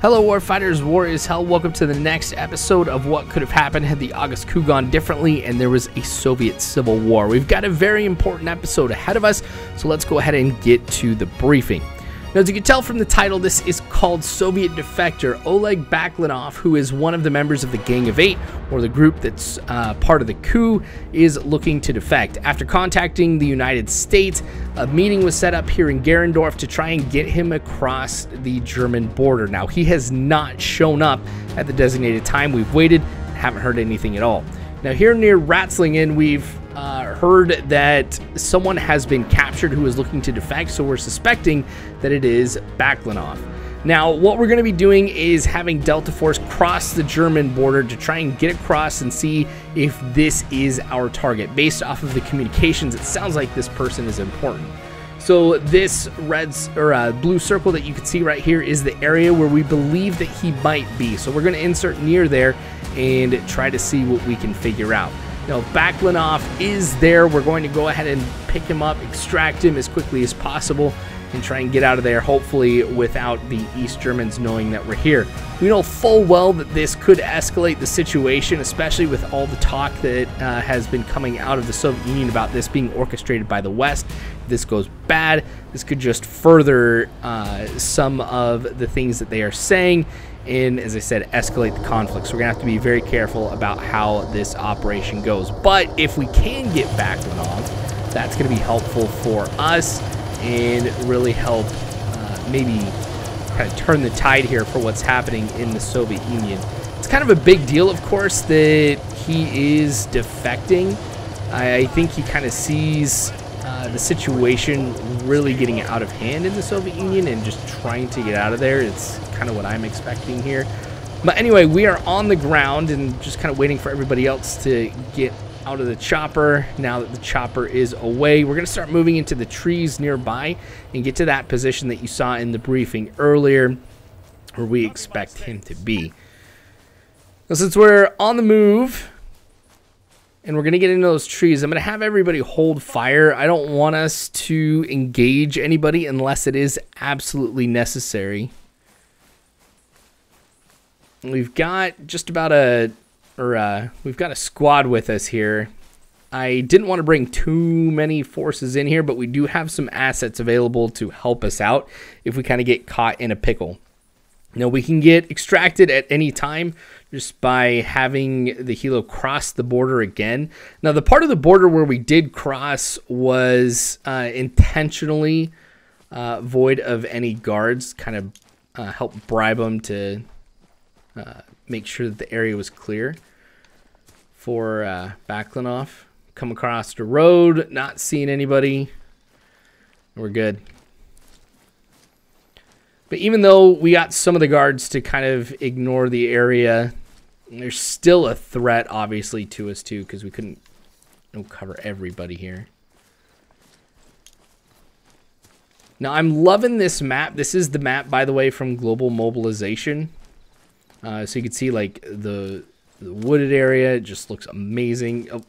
Hello, Warfighters. War is Hell. Welcome to the next episode of What Could Have Happened Had the August Coup Gone Differently and There Was a Soviet Civil War. We've got a very important episode ahead of us, so let's go ahead and get to the briefing. Now, as you can tell from the title, this is called Soviet defector Oleg Baklanov, who is one of the members of the Gang of Eight, or the group that's uh, part of the coup, is looking to defect. After contacting the United States, a meeting was set up here in Gerendorf to try and get him across the German border. Now, he has not shown up at the designated time. We've waited, haven't heard anything at all. Now, here near Ratzlingen, we've uh, heard that someone has been captured who is looking to defect, so we're suspecting that it is Baklanov. Now, what we're going to be doing is having Delta Force cross the German border to try and get across and see if this is our target. Based off of the communications, it sounds like this person is important. So this red or uh, blue circle that you can see right here is the area where we believe that he might be. So we're going to insert near there and try to see what we can figure out. Now, Baklanov is there. We're going to go ahead and pick him up, extract him as quickly as possible, and try and get out of there, hopefully without the East Germans knowing that we're here. We know full well that this could escalate the situation, especially with all the talk that uh, has been coming out of the Soviet Union about this being orchestrated by the West. This goes bad, this could just further uh, some of the things that they are saying and, as I said, escalate the conflict. So we're going to have to be very careful about how this operation goes. But if we can get Baklanov, that's going to be helpful for us and really help uh, maybe kind of turn the tide here for what's happening in the Soviet Union. It's kind of a big deal, of course, that he is defecting. I think he kind of sees uh, the situation really getting out of hand in the Soviet Union and just trying to get out of there. It's kind of what I'm expecting here. But anyway, we are on the ground and just kind of waiting for everybody else to get out of the chopper. Now that the chopper is away, we're going to start moving into the trees nearby and get to that position that you saw in the briefing earlier where we expect him to be. Now, since we're on the move, and we're going to get into those trees. I'm going to have everybody hold fire. I don't want us to engage anybody unless it is absolutely necessary. We've got just about a, or uh, we've got a squad with us here. I didn't want to bring too many forces in here, but we do have some assets available to help us out if we kind of get caught in a pickle. Now we can get extracted at any time just by having the helo cross the border again. Now the part of the border where we did cross was uh, intentionally uh, void of any guards, kind of uh, help bribe them to uh, make sure that the area was clear for uh. Come across the road, not seeing anybody. We're good. But even though we got some of the guards to kind of ignore the area, there's still a threat, obviously, to us, too, because we couldn't cover everybody here. Now, I'm loving this map. This is the map, by the way, from Global Mobilization. Uh, so you can see, like, the, the wooded area. It just looks amazing. Oh.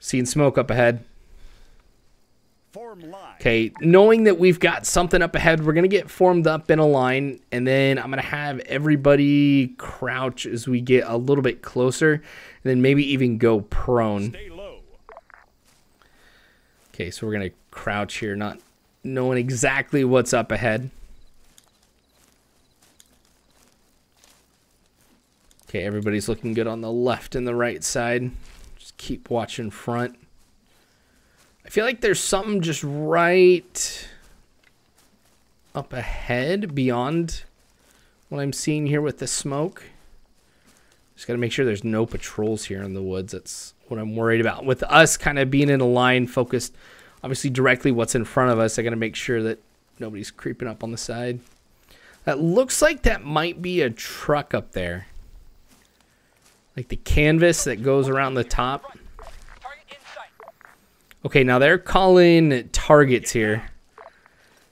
Seeing smoke up ahead. Okay, knowing that we've got something up ahead, we're going to get formed up in a line, and then I'm going to have everybody crouch as we get a little bit closer, and then maybe even go prone. Okay, so we're going to crouch here, not knowing exactly what's up ahead. Okay, everybody's looking good on the left and the right side. Just keep watching front. I feel like there's something just right up ahead beyond what I'm seeing here with the smoke. Just got to make sure there's no patrols here in the woods. That's what I'm worried about. With us kind of being in a line focused, obviously directly what's in front of us, I got to make sure that nobody's creeping up on the side. That looks like that might be a truck up there. Like the canvas that goes around the top. Okay, now they're calling targets here.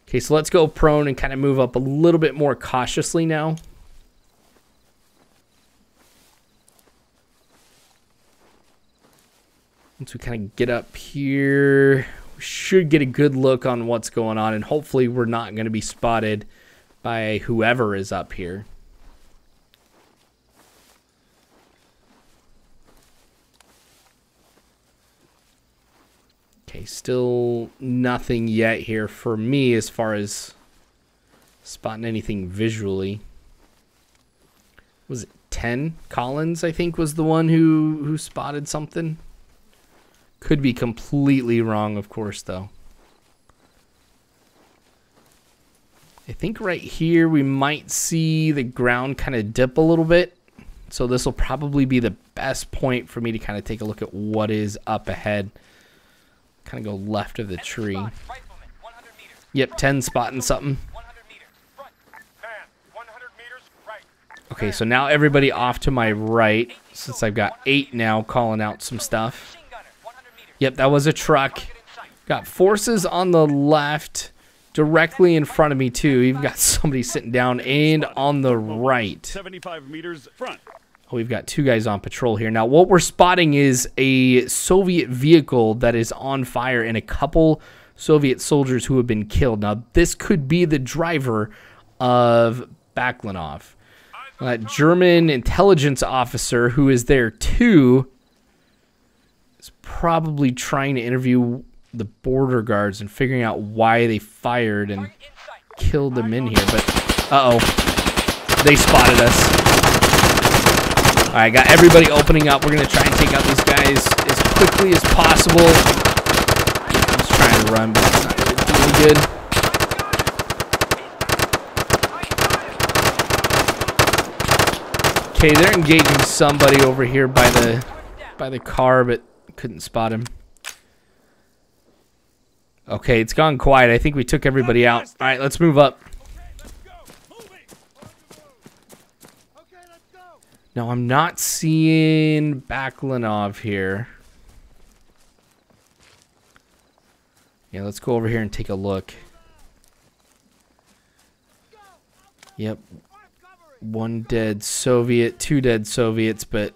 Okay, so let's go prone and kind of move up a little bit more cautiously now. Once we kind of get up here, we should get a good look on what's going on, and hopefully we're not going to be spotted by whoever is up here. Okay, still nothing yet here for me as far as spotting anything visually. Was it 10? Collins, I think, was the one who, who spotted something. Could be completely wrong, of course, though. I think right here we might see the ground kind of dip a little bit. So this will probably be the best point for me to kind of take a look at what is up ahead. Kind of go left of the tree. Yep, 10 spotting something. Okay, so now everybody off to my right, since I've got eight now calling out some stuff. Yep, that was a truck. Got forces on the left, directly in front of me too. Even got somebody sitting down and on the right. 75 meters front. Oh, we've got two guys on patrol here. Now, what we're spotting is a Soviet vehicle that is on fire and a couple Soviet soldiers who have been killed. Now, this could be the driver of Baklanov. That German intelligence officer who is there too is probably trying to interview the border guards and figuring out why they fired and killed them in here. But, uh-oh. They spotted us. All right, got everybody opening up. We're going to try and take out these guys as quickly as possible. I'm just trying to run, but it's not doing good. Okay, they're engaging somebody over here by the by the car, but couldn't spot him. Okay, it's gone quiet. I think we took everybody out. All right, let's move up. Now, I'm not seeing Baklanov here. Yeah, let's go over here and take a look. Yep, one dead Soviet, two dead Soviets, but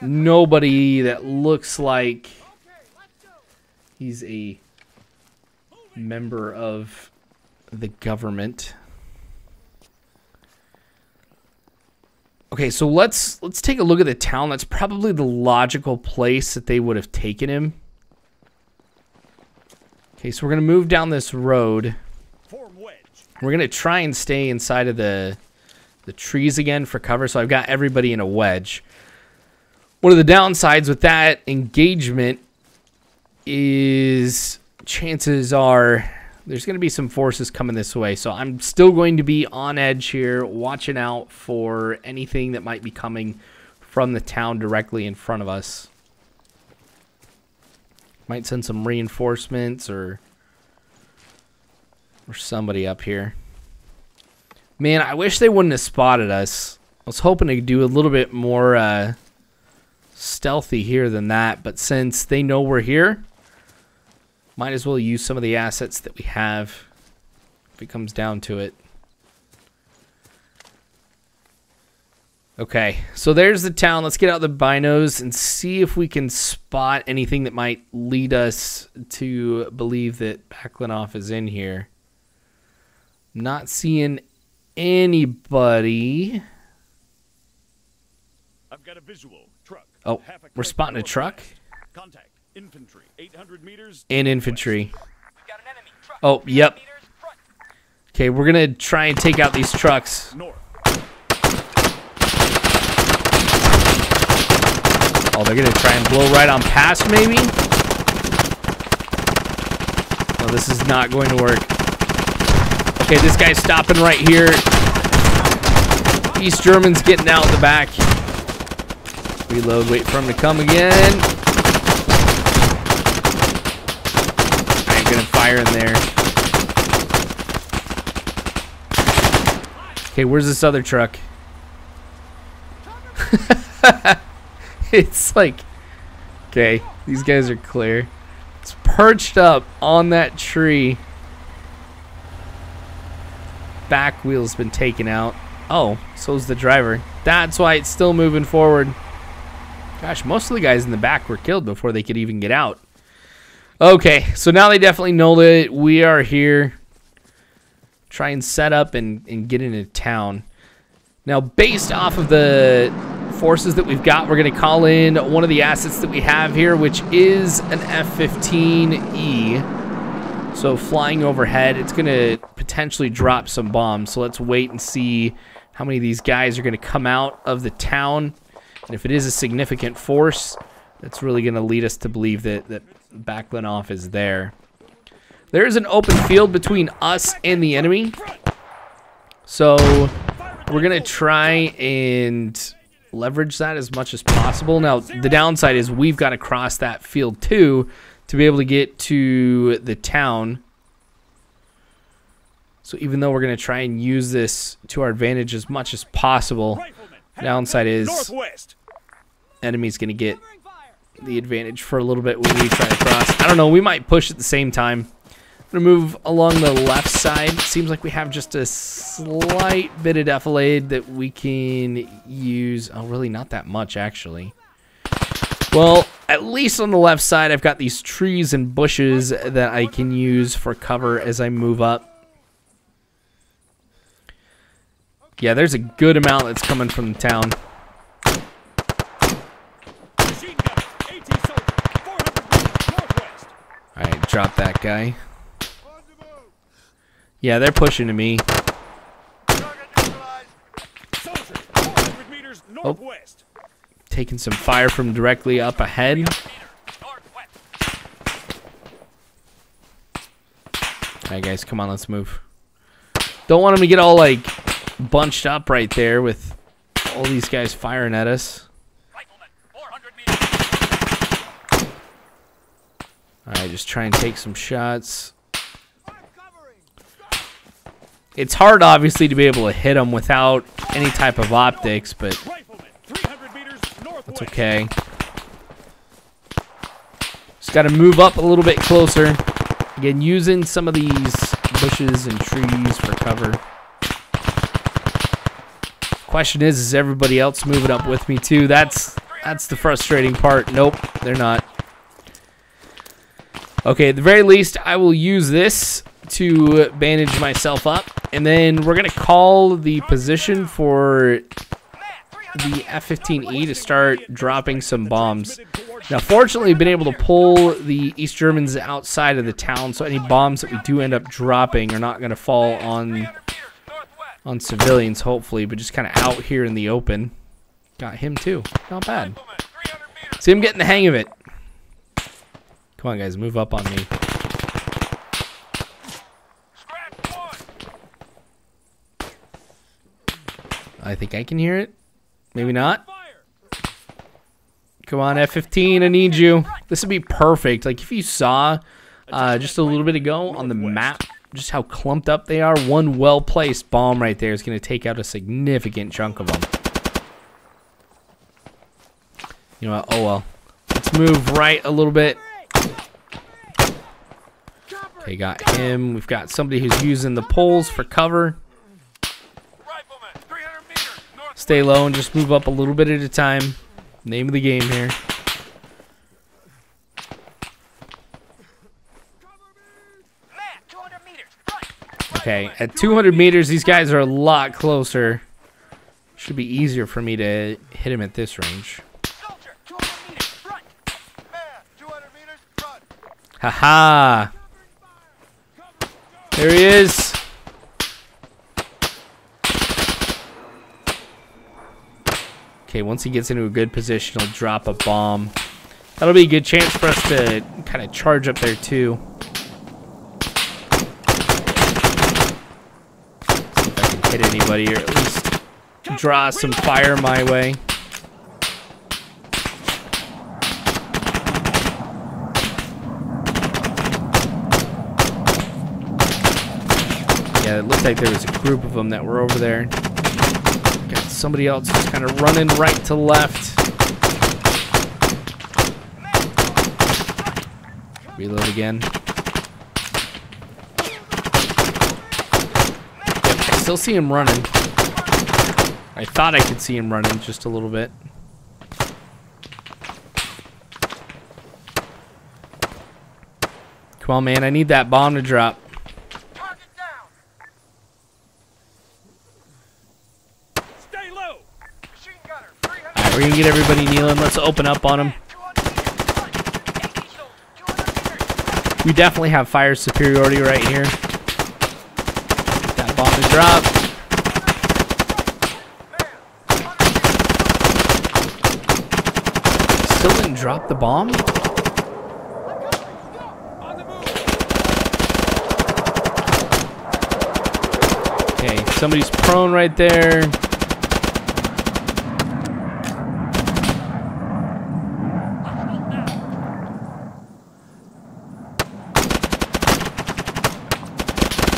nobody that looks like he's a member of the government. Okay, so let's let's take a look at the town. That's probably the logical place that they would have taken him. Okay, so we're gonna move down this road. We're gonna try and stay inside of the the trees again for cover. So I've got everybody in a wedge. One of the downsides with that engagement is chances are there's going to be some forces coming this way. So I'm still going to be on edge here, watching out for anything that might be coming from the town directly in front of us. Might send some reinforcements or or somebody up here. Man, I wish they wouldn't have spotted us. I was hoping to do a little bit more uh, stealthy here than that, but since they know we're here, might as well use some of the assets that we have if it comes down to it. Okay, so there's the town. Let's get out the binos and see if we can spot anything that might lead us to believe that Baklanov is in here. Not seeing anybody. I've got a visual truck. Oh, we're spotting a truck. Contact infantry 800 meters. In infantry. Oh, yep. Okay, we're gonna try and take out these trucks. Oh, they're gonna try and blow right on past, maybe? Oh, this is not going to work. Okay, this guy's stopping right here. East German's getting out the back. Reload, wait for him to come again. I ain't gonna fire in there. Okay, where's this other truck? it's like, okay, these guys are clear. It's perched up on that tree back wheel's been taken out. Oh, so's the driver. That's why it's still moving forward. Gosh, most of the guys in the back were killed before they could even get out. Okay, so now they definitely know that we are here. try and set up and, and get into town. Now, based off of the forces that we've got, we're going to call in one of the assets that we have here, which is an F-15E. So flying overhead, it's going to potentially drop some bombs. So let's wait and see how many of these guys are going to come out of the town. And if it is a significant force, that's really going to lead us to believe that, that Baklanov is there. There is an open field between us and the enemy. So we're going to try and leverage that as much as possible. Now, the downside is we've got to cross that field too to be able to get to the town. So even though we're going to try and use this to our advantage as much as possible, downside is enemy's going to get the advantage for a little bit when we try to cross. I don't know, we might push at the same time. I'm going to move along the left side. Seems like we have just a slight bit of defilade that we can use. Oh, really not that much, actually. Well, at least on the left side, I've got these trees and bushes that I can use for cover as I move up. Yeah, there's a good amount that's coming from the town. Alright, drop that guy. Yeah, they're pushing to me. Oh. Taking some fire from directly up ahead. Alright guys, come on, let's move. Don't want them to get all like bunched up right there with all these guys firing at us. Alright, just try and take some shots. It's hard, obviously, to be able to hit them without any type of optics, but that's okay. Just got to move up a little bit closer. Again, using some of these bushes and trees for cover. Question is, is everybody else moving up with me too? That's that's the frustrating part. Nope, they're not. Okay, at the very least, I will use this to bandage myself up. And then we're going to call the position for the F-15E to start dropping some bombs. Now, fortunately, we've been able to pull the East Germans outside of the town, so any bombs that we do end up dropping are not going to fall on on civilians, hopefully, but just kind of out here in the open. Got him, too. Not bad. See him getting the hang of it. Come on, guys, move up on me. I think I can hear it. Maybe not. Come on, F-15, I need you. This would be perfect. Like, if you saw uh, just a little bit ago on the map just how clumped up they are, one well-placed bomb right there is going to take out a significant chunk of them. You know what? Oh, well. Let's move right a little bit. Okay, got him. We've got somebody who's using the poles for cover. Stay low and just move up a little bit at a time. Name of the game here. Okay, at 200 meters, these guys are a lot closer. Should be easier for me to hit him at this range. Haha! -ha. There he is. Okay, once he gets into a good position, he'll drop a bomb. That'll be a good chance for us to kind of charge up there too. See if I can hit anybody or at least draw some fire my way. It looked like there was a group of them that were over there Got somebody else just kind of running right to left. Reload again. Yep, I still see him running. I thought I could see him running just a little bit. Come on, man. I need that bomb to drop. We're get everybody kneeling. Let's open up on them. We definitely have fire superiority right here. That bomb to drop. Still didn't drop the bomb? Okay, somebody's prone right there.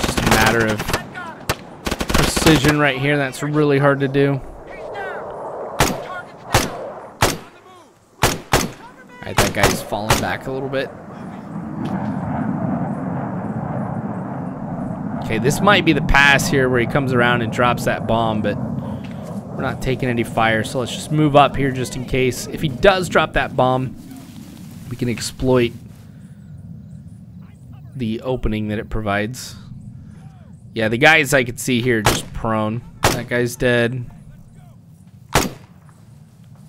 Just a matter of precision right here. That's really hard to do. Alright, that guy's falling back a little bit. Okay, this might be the pass here where he comes around and drops that bomb, but we're not taking any fire, so let's just move up here just in case. If he does drop that bomb, we can exploit the opening that it provides. Yeah, the guys I could see here just prone. That guy's dead.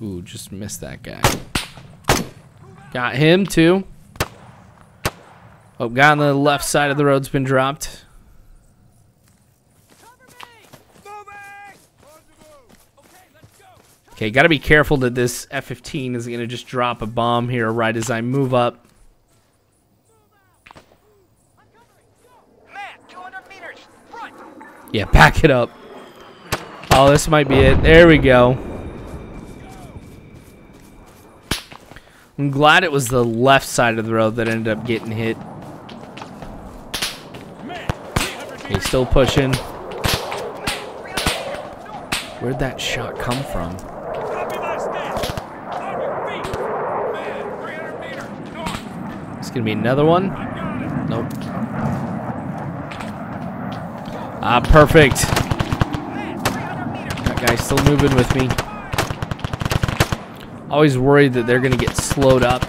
Ooh, just missed that guy. Got him too. Oh, guy on the left side of the road's been dropped. Okay, gotta be careful that this F-15 is gonna just drop a bomb here right as I move up. Yeah, back it up. Oh, this might be it. There we go. I'm glad it was the left side of the road that ended up getting hit. He's still pushing. Where'd that shot come from? It's gonna be another one. Ah, perfect. That guy's still moving with me. Always worried that they're gonna get slowed up,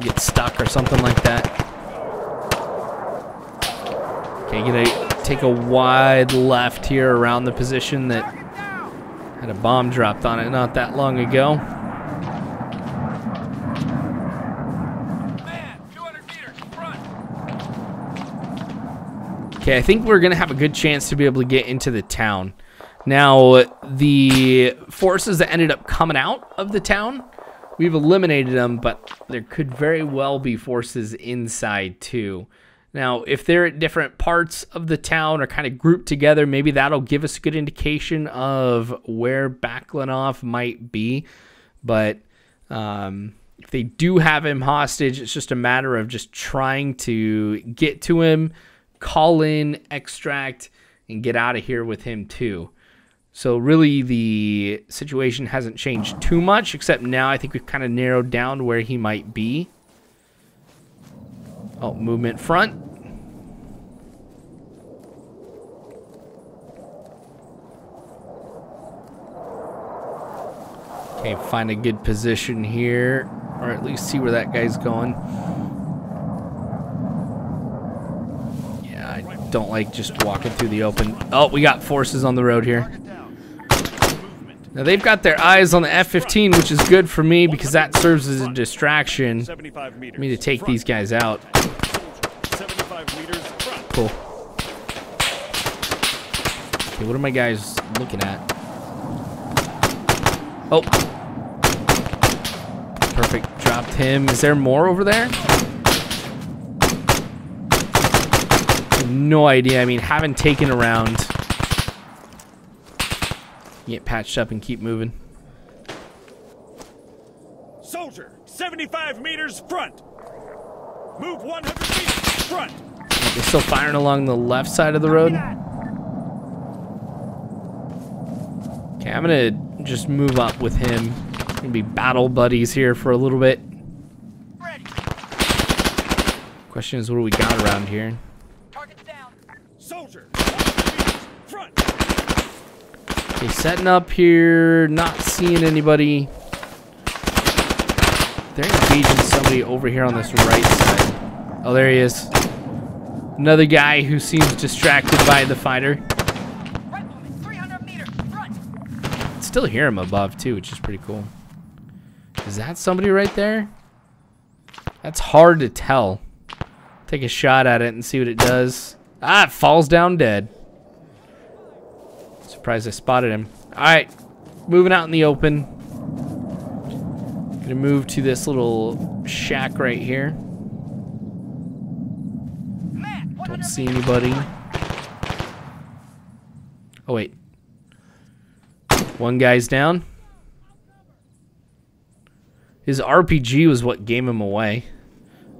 get stuck or something like that. Okay, gonna take a wide left here around the position that had a bomb dropped on it not that long ago. Okay, I think we're going to have a good chance to be able to get into the town. Now, the forces that ended up coming out of the town, we've eliminated them, but there could very well be forces inside too. Now, if they're at different parts of the town or kind of grouped together, maybe that'll give us a good indication of where Baklanov might be. But um, if they do have him hostage, it's just a matter of just trying to get to him, call in, extract, and get out of here with him too. So really the situation hasn't changed too much, except now I think we've kind of narrowed down where he might be. Oh, movement front. Okay, find a good position here, or at least see where that guy's going. Yeah, I don't like just walking through the open. Oh, we got forces on the road here. Now they've got their eyes on the F-15, which is good for me because that serves as a distraction for me to take these guys out. Cool. Okay, what are my guys looking at? Oh. Perfect. Dropped him. Is there more over there? No idea. I mean, haven't taken around. Get patched up and keep moving. Soldier, 75 meters front. Move 100 meters front. They're still firing along the left side of the road. Okay, I'm gonna just move up with him. Gonna be battle buddies here for a little bit. Question is, what do we got around here? Soldier, 100 meters front. Okay, setting up here, not seeing anybody. They're engaging somebody over here on this right side. Oh, there he is. Another guy who seems distracted by the fighter. still hear him above too, which is pretty cool. Is that somebody right there? That's hard to tell. Take a shot at it and see what it does. Ah, it falls down dead. Surprised I spotted him. Alright, moving out in the open. Gonna move to this little shack right here. Don't see anybody. Oh, wait. One guy's down. His RPG was what gave him away.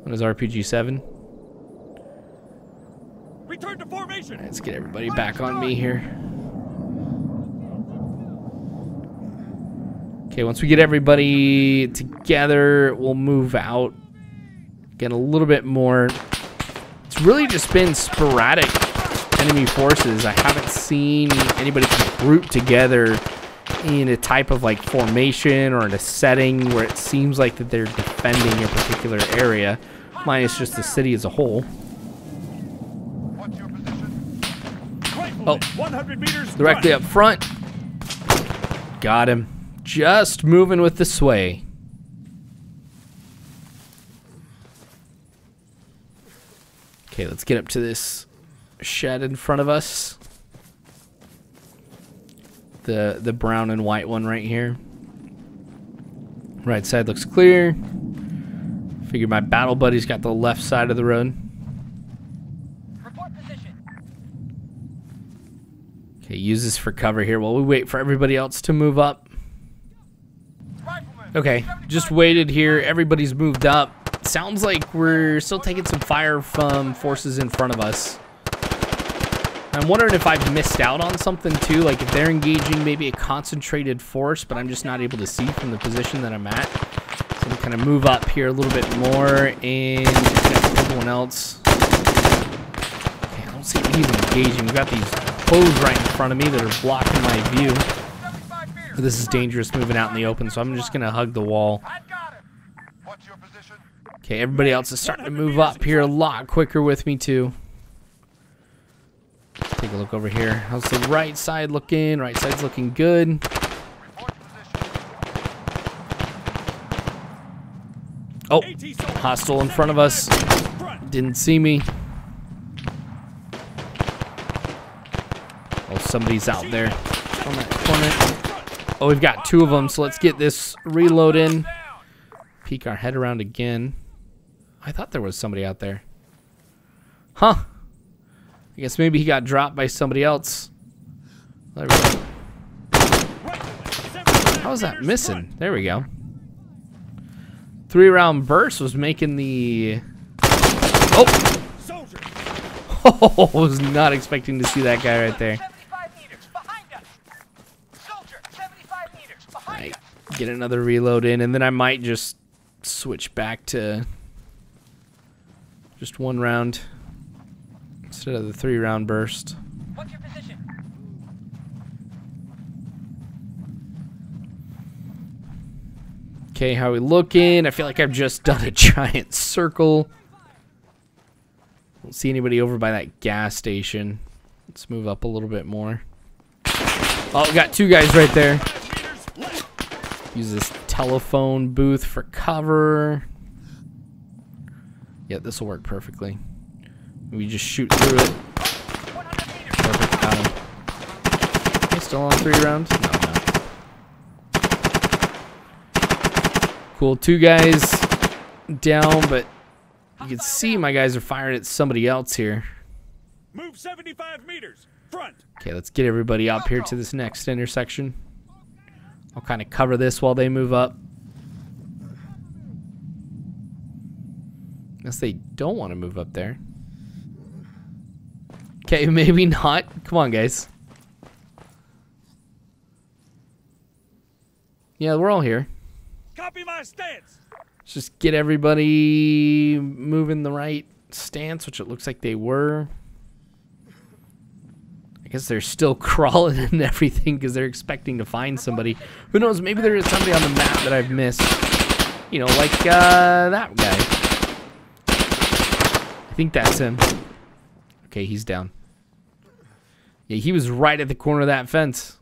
On his RPG 7. Return to formation. Let's get everybody back on me here. Okay, once we get everybody together, we'll move out. Get a little bit more. It's really just been sporadic enemy forces. I haven't seen anybody group together in a type of like formation or in a setting where it seems like that they're defending a particular area, minus just the city as a whole. What's your position? Oh. 100 meters Directly up front. Got him. Just moving with the sway. Okay, let's get up to this shed in front of us. The the brown and white one right here. Right side looks clear. Figure my battle buddy's got the left side of the road. Report position. Okay, use this for cover here while we wait for everybody else to move up. Okay, just waited here. Everybody's moved up. Sounds like we're still taking some fire from forces in front of us. I'm wondering if I've missed out on something too, like if they're engaging maybe a concentrated force, but I'm just not able to see from the position that I'm at. So I'm kind of move up here a little bit more and everyone else. Okay, I don't see anyone engaging. We've got these foes right in front of me that are blocking my view. 75 meters. This is dangerous moving out in the open, so I'm just gonna hug the wall. Okay, everybody else is starting to move up here a lot quicker with me too. Take a look over here. How's the right side looking? Right side's looking good. Oh, hostile in front of us. 75 meters front. Didn't see me. Oh, somebody's out there on that corner. Oh, we've got two of them, so let's get this reload in. Peek our head around again. I thought there was somebody out there. Huh. I guess maybe he got dropped by somebody else. There we go. Rifleman, 75 How was that missing? There we go. Three round burst was making the. Oh! Soldier, I was not expecting to see that guy right there. 75 meters behind us. Soldier, 75 meters behind Right. us. Get another reload in, and then I might just switch back to just one round instead of the three round burst. What's your position? Okay, how we looking? I feel like I've just done a giant circle. Don't see anybody over by that gas station. Let's move up a little bit more. Oh, we got two guys right there. 5 meters left. Use this telephone booth for cover. Yeah, this will work perfectly. We just shoot through it. Perfect. Still on three rounds? No, no. Cool. Two guys down, but you can see my guys are firing at somebody else here. Move 75 meters front. Okay, let's get everybody up here to this next intersection. I'll kind of cover this while they move up. Unless they don't want to move up there. Okay, maybe not. Come on, guys. Yeah, we're all here. Copy my stance. Let's just get everybody moving the right stance, which it looks like they were. Guess they're still crawling and everything because they're expecting to find somebody. Who knows? Maybe there is somebody on the map that I've missed. You know, like uh, that guy. I think that's him. Okay, he's down. Yeah, he was right at the corner of that fence.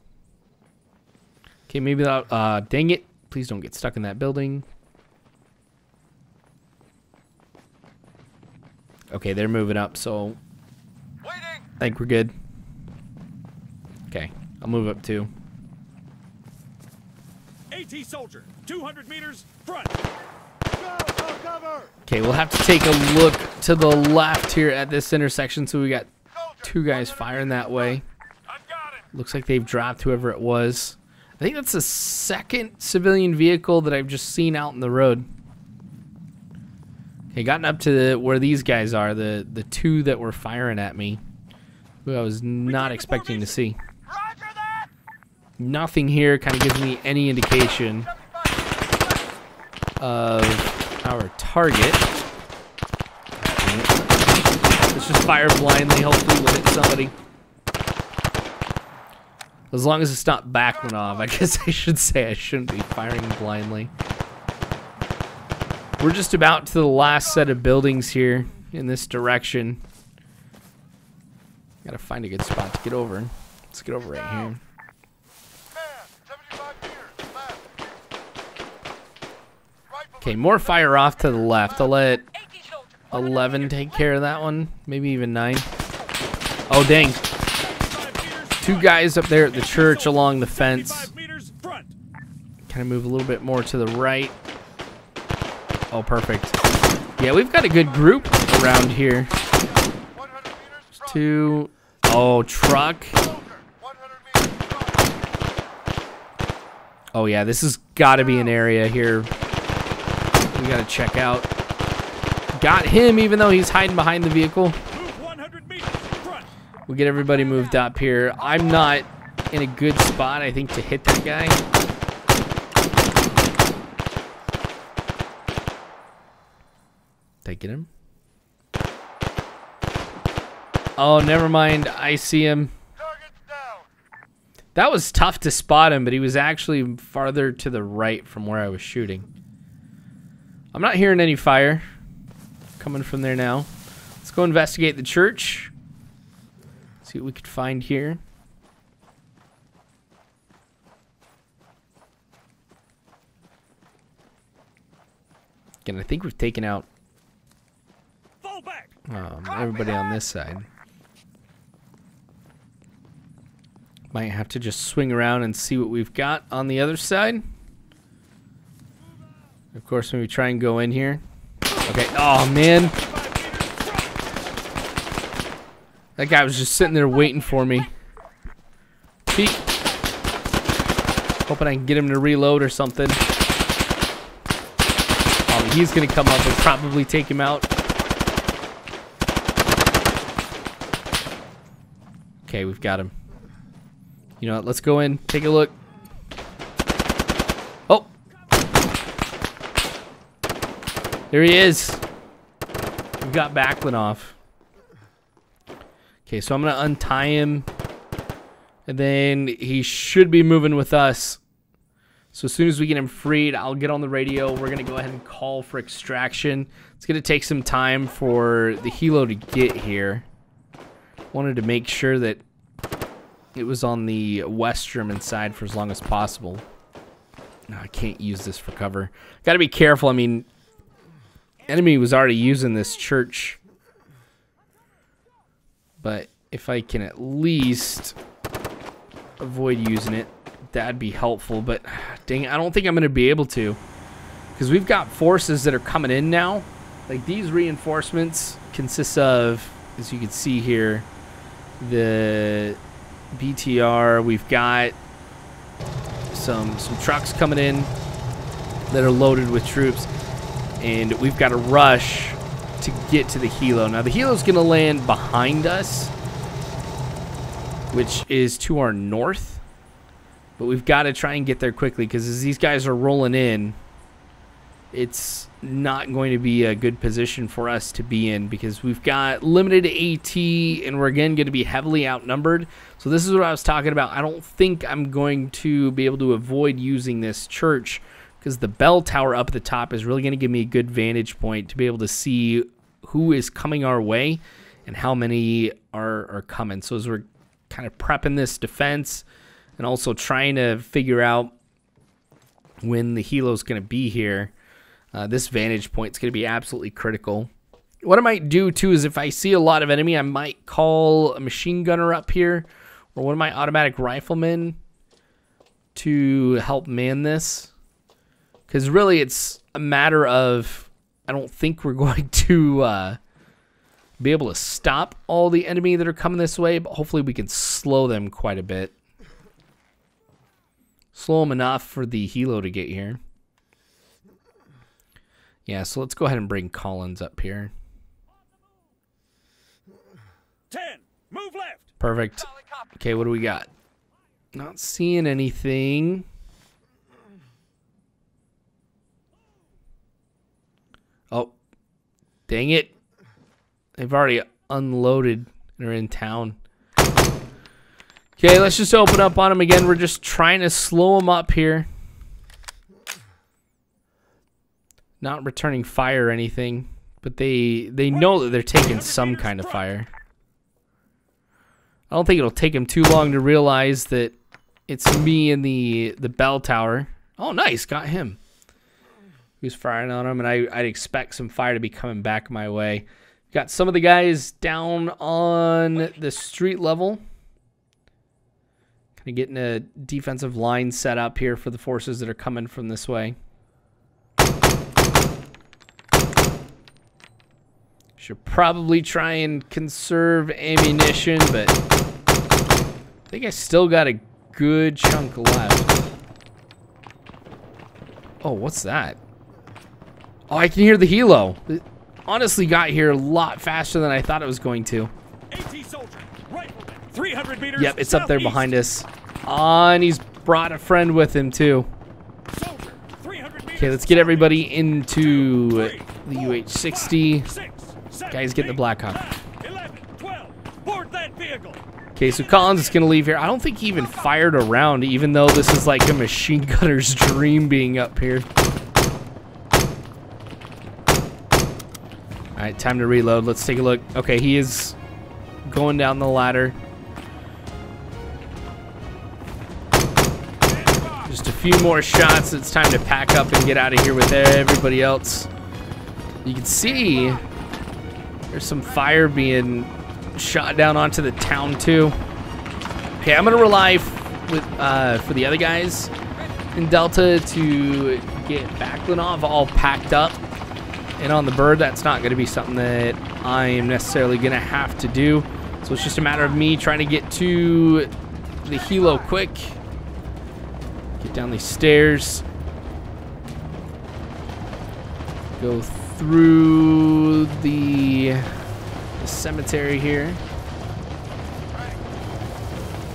Okay, maybe that. Uh, dang it! Please don't get stuck in that building. Okay, they're moving up, so Waiting. I think we're good. Okay, I'll move up too. AT soldier, 200 meters, front. Okay, we'll have to take a look to the left here at this intersection. So we got two guys firing that way. I've got him. Looks like they've dropped whoever it was. I think that's the second civilian vehicle that I've just seen out in the road. Okay, gotten up to the, where these guys are, the the two that were firing at me, who I was not expecting to see. Nothing here kind of gives me any indication of our target. Let's just fire blindly. Hopefully, we'll hit somebody. As long as it's not backing off, I guess I should say I shouldn't be firing blindly. We're just about to the last set of buildings here in this direction. Gotta find a good spot to get over. Let's get over right here. Man, 75 meters. Left. Right Okay, more fire off to the left. I'll let 11 take care of that one. Maybe even 9. Oh, dang. Two guys up there at the church along the fence. 75 meters. Kind of move a little bit more to the right. Oh, perfect. Yeah, we've got a good group around here. 100 Two. Oh, truck. Soldier. 100 meters. Front. Oh, yeah, this has got to be an area here we got to check out. Got him, even though he's hiding behind the vehicle. Move 100. We get everybody moved up here. I'm not in a good spot, I think, to hit that guy. Did I get him? Oh, never mind. I see him. That was tough to spot him, but he was actually farther to the right from where I was shooting. I'm not hearing any fire coming from there now. Let's go investigate the church. See what we could find here. Again, I think we've taken out um, everybody on this side. Might have to just swing around and see what we've got on the other side. Of course, maybe try and go in here. Okay. Oh, man. 75 meters, front. That guy was just sitting there waiting for me. Peek. Hoping I can get him to reload or something. Oh, he's going to come up and probably take him out. Okay, we've got him. You know what? Let's go in, take a look. There he is. We've got Baklanov. Okay, so I'm gonna untie him, and then he should be moving with us. So as soon as we get him freed, I'll get on the radio. We're gonna go ahead and call for extraction. It's gonna take some time for the helo to get here. Wanted to make sure that it was on the West German side for as long as possible. No, I can't use this for cover. Got to be careful. I mean, enemy was already using this church but if I can at least avoid using it, that'd be helpful. But dang, I don't think I'm going to be able to. Because we've got forces that are coming in now. Like these reinforcements consist of, as you can see here, the BTR. We've got some some trucks coming in that are loaded with troops. And we've got to rush to get to the helo. Now the helo's going to land behind us, which is to our north. But we've got to try and get there quickly because as these guys are rolling in, it's not going to be a good position for us to be in because we've got limited AT and we're again going to be heavily outnumbered. So this is what I was talking about. I don't think I'm going to be able to avoid using this church because the bell tower up at the top is really going to give me a good vantage point to be able to see who is coming our way and how many are, are coming. So as we're kind of prepping this defense and also trying to figure out when the helo's going to be here. Uh, this vantage point is going to be absolutely critical. What I might do too is if I see a lot of enemy, I might call a machine gunner up here or one of my automatic riflemen to help man this. Because really, it's a matter of I don't think we're going to uh, be able to stop all the enemy that are coming this way, but hopefully we can slow them quite a bit. Slow them enough for the helo to get here. Yeah, so let's go ahead and bring Collins up here. 10. Move left. Perfect. Okay, what do we got? Not seeing anything. Oh, dang it. They've already unloaded and are in town. Okay, let's just open up on them again. We're just trying to slow them up here. Not returning fire or anything, but they they know that they're taking some kind of fire. I don't think it'll take them too long to realize that it's me in the the bell tower. Oh, nice, got him. Was firing on him, and I, I'd expect some fire to be coming back my way. Got some of the guys down on the street level. Kind of getting a defensive line set up here for the forces that are coming from this way. Should probably try and conserve ammunition, but I think I still got a good chunk left. Oh, what's that? Oh, I can hear the helo. It honestly got here a lot faster than I thought it was going to. AT soldier. Rifleman. 300 meters. Yep, it's up there behind us. Ah, and he's brought a friend with him too. Soldier. meters. Okay, let's get everybody into Three, the four, UH-60. five, six, seven, Guys, get the Blackhawk. nine, 11, 12. Board that vehicle. Okay, so Collins is gonna leave here. I don't think he even fired a round, even though this is like a machine gunner's dream being up here. All right, time to reload. Let's take a look. Okay, he is going down the ladder. Just a few more shots. It's time to pack up and get out of here with everybody else. You can see there's some fire being shot down onto the town too. Okay, I'm gonna rely with uh, for the other guys in Delta to get Baklanov all packed up. And on the bird, that's not gonna be something that I am necessarily gonna have to do. So it's just a matter of me trying to get to the helo quick. Get down these stairs. Go through the, the cemetery here.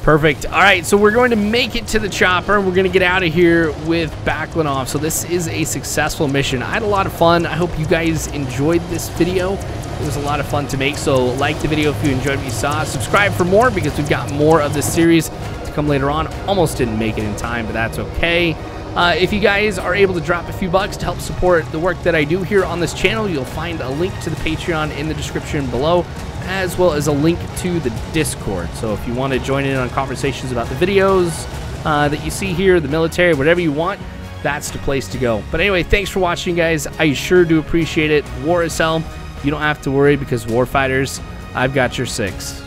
Perfect. All right, so we're going to make it to the chopper. And we're going to get out of here with Baklanov. So this is a successful mission. I had a lot of fun. I hope you guys enjoyed this video. It was a lot of fun to make. So like the video if you enjoyed what you saw. Subscribe for more because we've got more of this series to come later on. Almost didn't make it in time, but that's okay. Uh, if you guys are able to drop a few bucks to help support the work that I do here on this channel, you'll find a link to the Patreon in the description below, as well as a link to the Discord. So if you want to join in on conversations about the videos uh, that you see here, the military, whatever you want, that's the place to go. But anyway, thanks for watching, guys. I sure do appreciate it. War is hell. You don't have to worry because warfighters, I've got your six.